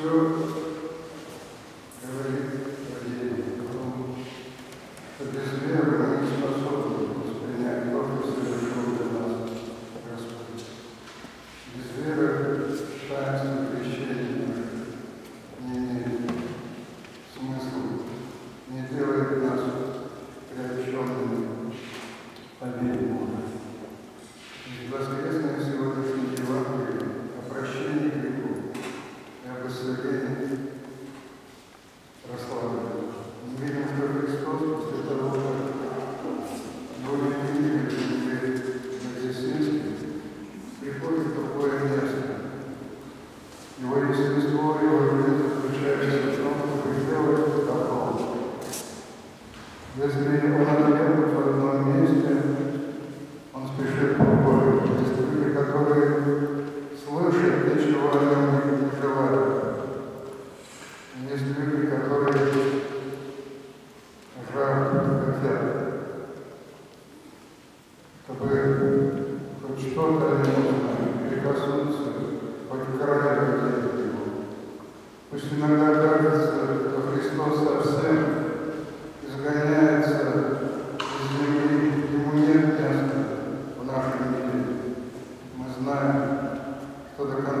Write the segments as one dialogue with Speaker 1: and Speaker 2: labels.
Speaker 1: to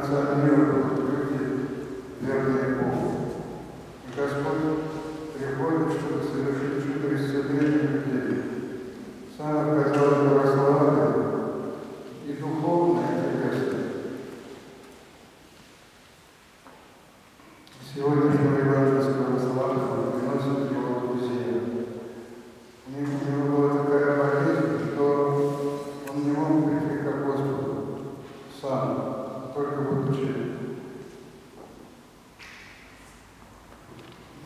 Speaker 1: Father,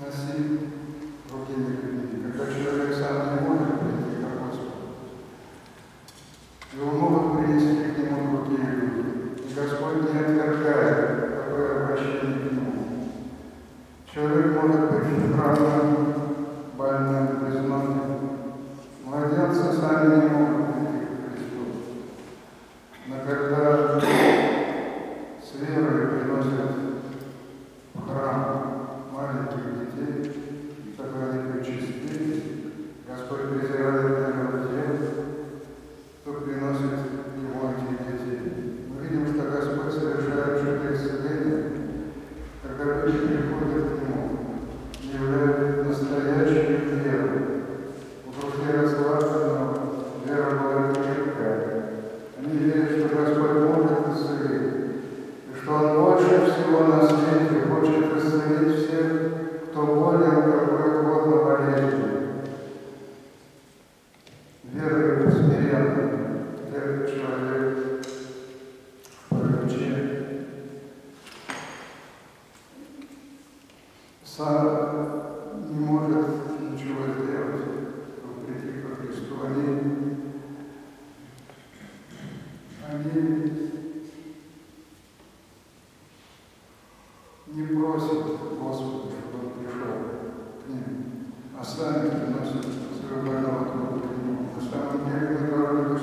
Speaker 1: Merci.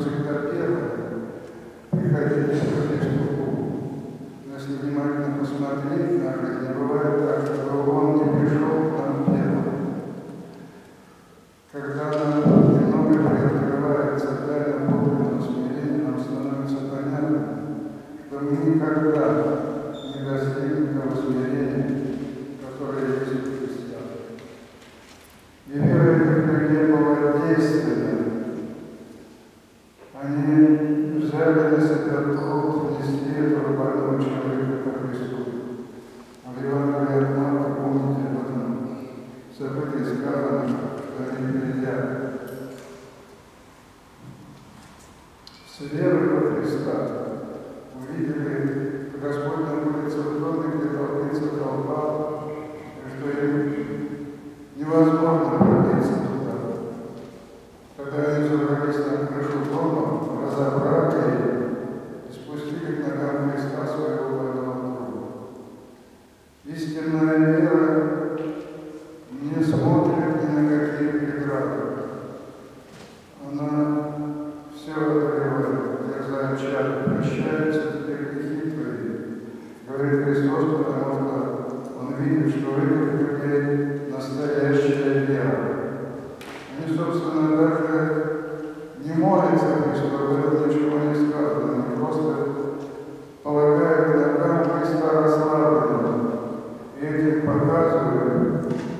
Speaker 1: Thank you. Ягодицы готовы десяти лет больного человека ко Христу. В Евангелии от Марка помните об этом событии сказано, что они нельзя. С верой во Христа увидели Господь в доме, где толпится что им невозможно пробиться Gracias.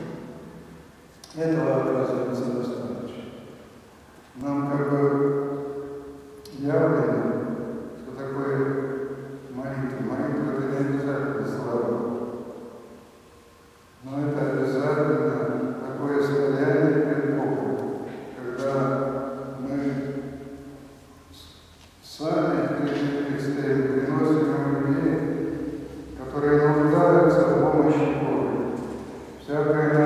Speaker 1: Señor,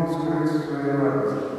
Speaker 1: demonstrates to your others.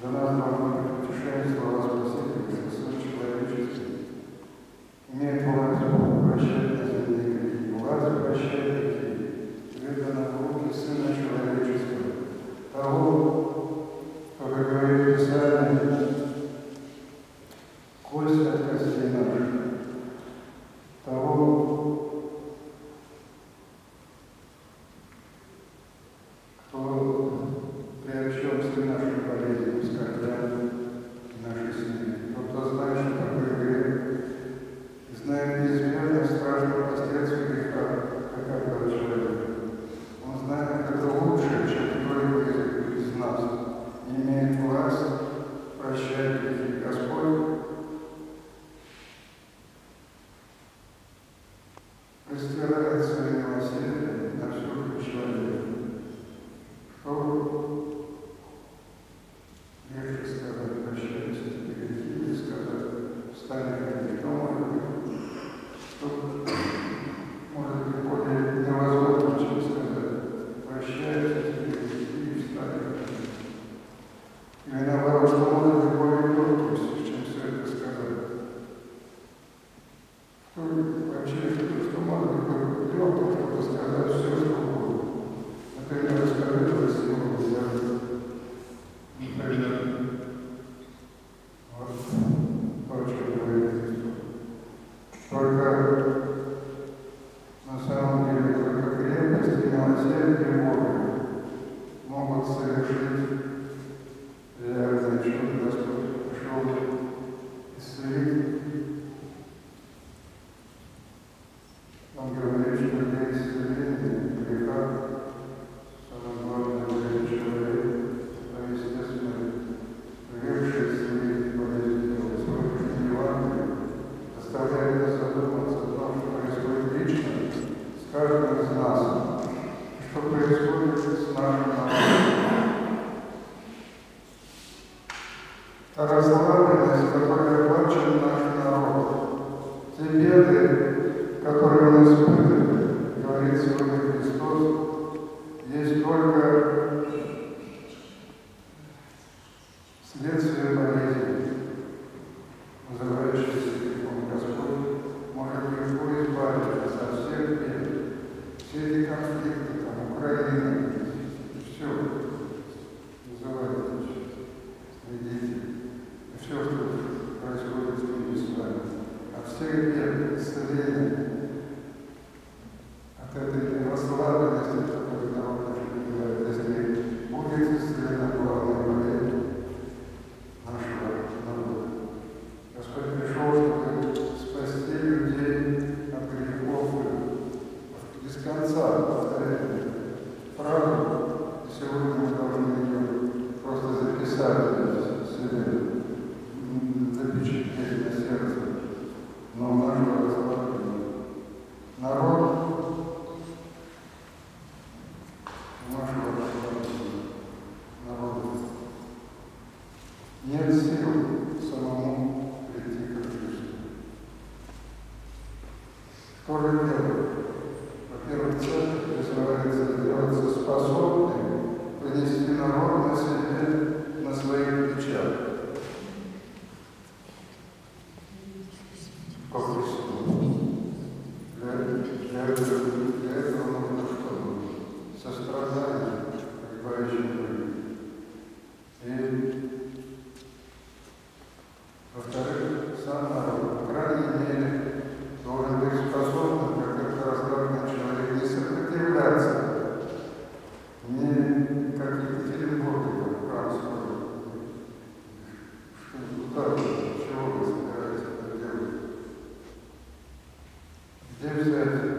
Speaker 1: Для нас должно быть утешение слова Спасителя, что Сын человеческий имеет власть прощать нас великой, власть прощать for prayers Kokoreç. Ve, ve, Где